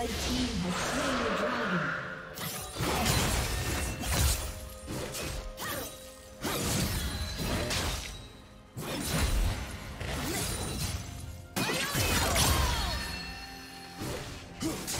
Red team has slain the dragon. Huh.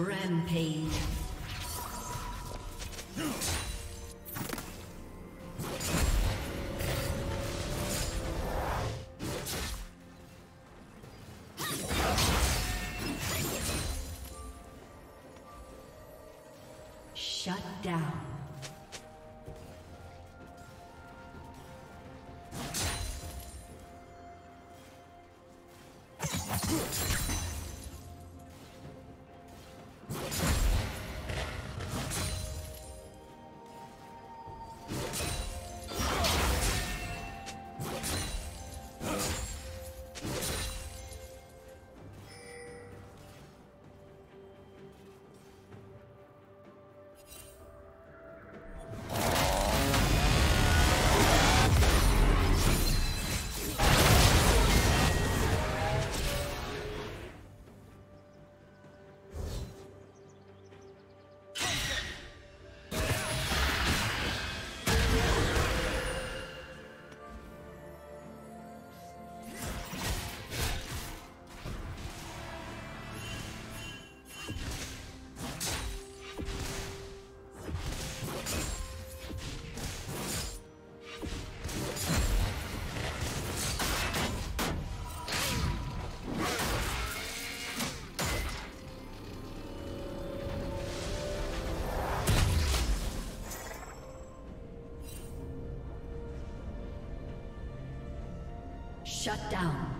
Rampage. Shut down.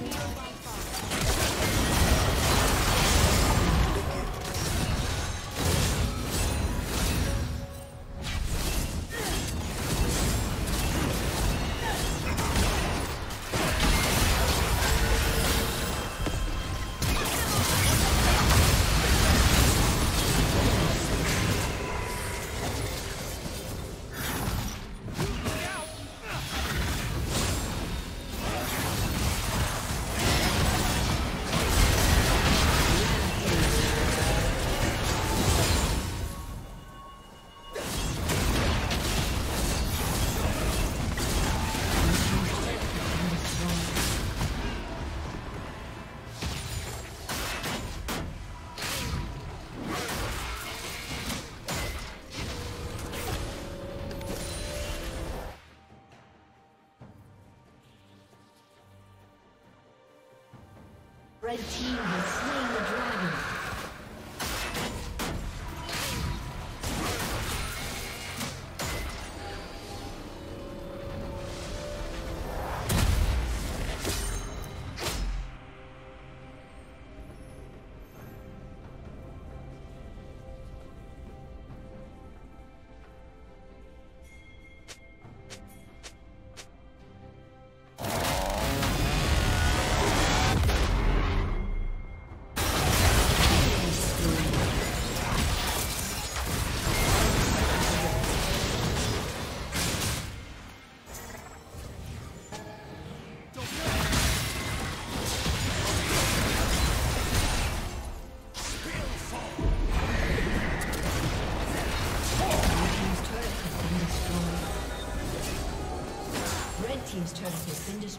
Red team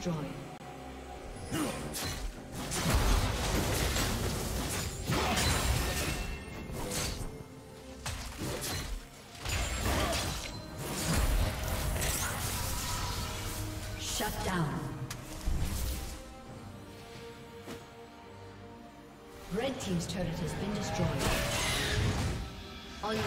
destroyed. Shut down. Red Team's turret has been destroyed. All you